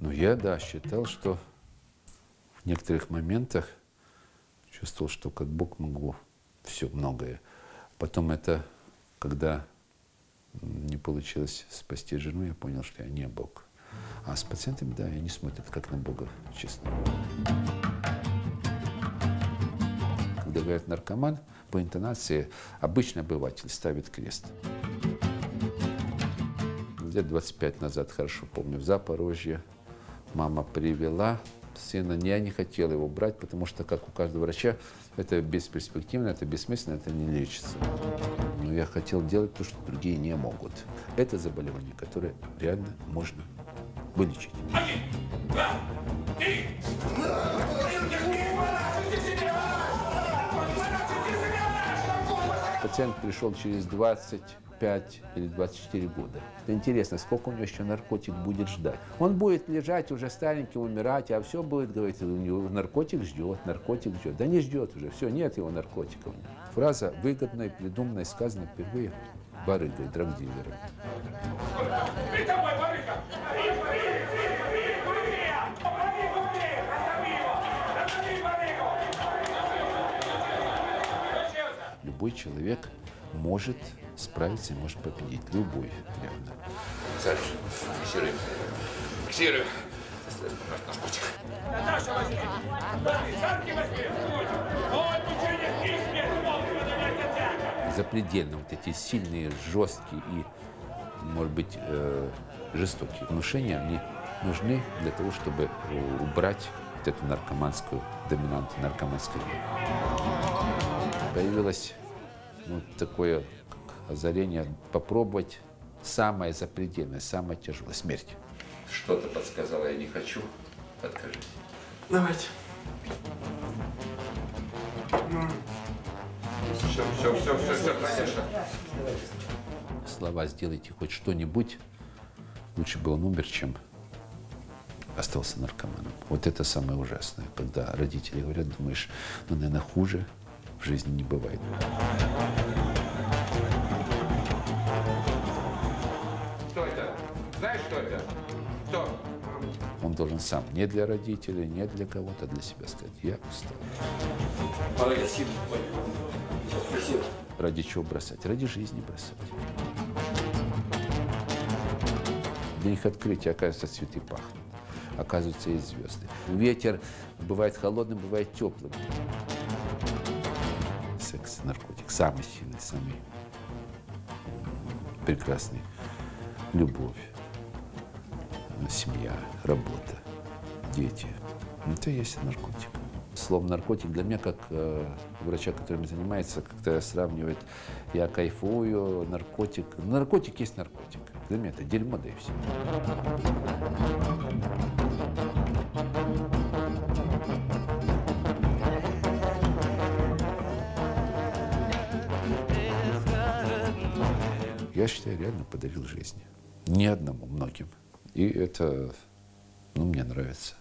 Ну, я, да, считал, что в некоторых моментах чувствовал, что как Бог могу все, многое. Потом это, когда не получилось спасти жену, я понял, что я не Бог. А с пациентами, да, они смотрят как на Бога, честно. Когда говорят наркоман, по интонации обычный обыватель ставит крест. Лет 25 назад, хорошо помню, в Запорожье мама привела сына. Я не хотел его брать, потому что, как у каждого врача, это бесперспективно, это бессмысленно, это не лечится. Но я хотел делать то, что другие не могут. Это заболевание, которое реально можно вылечить. Пациент пришел через 25 или 24 года. Это интересно, сколько у него еще наркотик будет ждать. Он будет лежать уже старенький, умирать, а все будет говорить, у него наркотик ждет, наркотик ждет. Да не ждет уже, все, нет его наркотиков. Фраза выгодная, придуманная, сказана впервые барыгой, драгдилером. Любой человек может справиться и может победить. Любой, реально. Саш, фиксируем. Фиксируем. Наркотик. Наташа, возьми! Санки возьми! Вот Запредельно вот эти сильные, жесткие и, может быть, э, жестокие внушения, они нужны для того, чтобы убрать вот эту наркоманскую доминанту, наркоманскую Появилось ну, такое озарение попробовать самое запредельное, самое тяжелое – смерть. Что-то подсказала, я не хочу. Откажись. Давайте. Все, все, все, все, все, конечно. Слова «сделайте хоть что-нибудь» лучше бы он умер, чем остался наркоманом. Вот это самое ужасное, когда родители говорят, думаешь, ну, наверное, хуже в жизни не бывает. Что это? Знаешь, что это? Что? Он должен сам, не для родителей, не для кого-то, а для себя сказать, я устал. Сейчас, спасибо. Ради чего бросать? Ради жизни бросать. Для них открытие, оказывается, цветы пахнут. Оказывается, есть звезды. Ветер бывает холодным, бывает теплым. Секс, наркотик, самый сильный, самый прекрасный. Любовь, семья, работа, дети. Это и есть наркотик. Слово наркотик для меня, как э, врача, которым занимается, как-то сравнивает, я кайфую, наркотик. Наркотик есть наркотик. Для меня это дерьмо, да и все. Я считаю, реально подарил жизнь. Не одному, многим. И это, ну, мне нравится.